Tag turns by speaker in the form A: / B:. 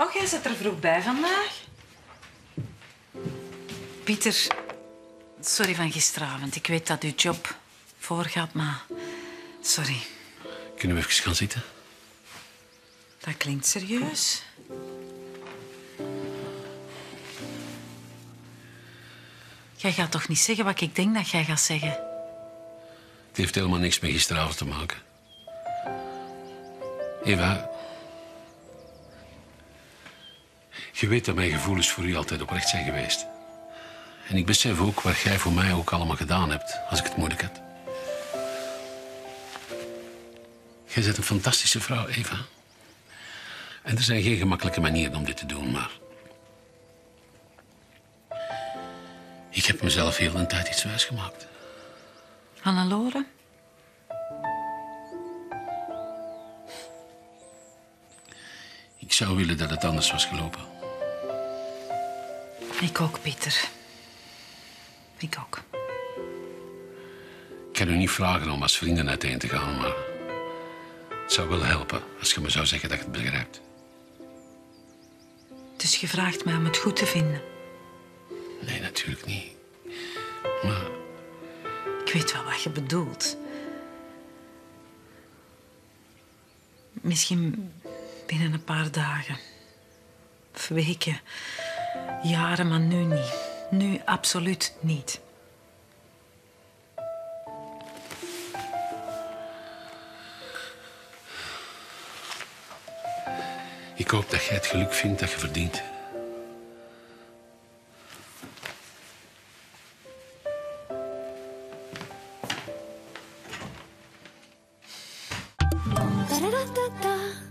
A: Oh, jij zit er vroeg bij vandaag. Pieter, sorry van gisteravond. Ik weet dat uw job voorgaat, maar sorry.
B: Kunnen we even gaan zitten?
A: Dat klinkt serieus. Jij gaat toch niet zeggen wat ik denk dat jij gaat zeggen?
B: Het heeft helemaal niks met gisteravond te maken. Eva. Je weet dat mijn gevoelens voor u altijd oprecht zijn geweest. En ik besef ook wat jij voor mij ook allemaal gedaan hebt als ik het moeilijk had. Jij bent een fantastische vrouw, Eva. En er zijn geen gemakkelijke manieren om dit te doen, maar... Ik heb mezelf heel een tijd iets wijs gemaakt.
A: Hannelore?
B: Ik zou willen dat het anders was gelopen.
A: Ik ook, Pieter. Ik ook.
B: Ik kan u niet vragen om als vrienden uiteen te gaan, maar... Het zou wel helpen als je me zou zeggen dat je het begrijpt.
A: Dus je vraagt mij om het goed te vinden.
B: Nee, natuurlijk niet. Maar
A: Ik weet wel wat je bedoelt. Misschien binnen een paar dagen. Of weken. Jaren, maar nu niet. Nu absoluut niet.
B: ik hoop dat jij het geluk vindt dat je verdient.
C: Da-da-da-da-da.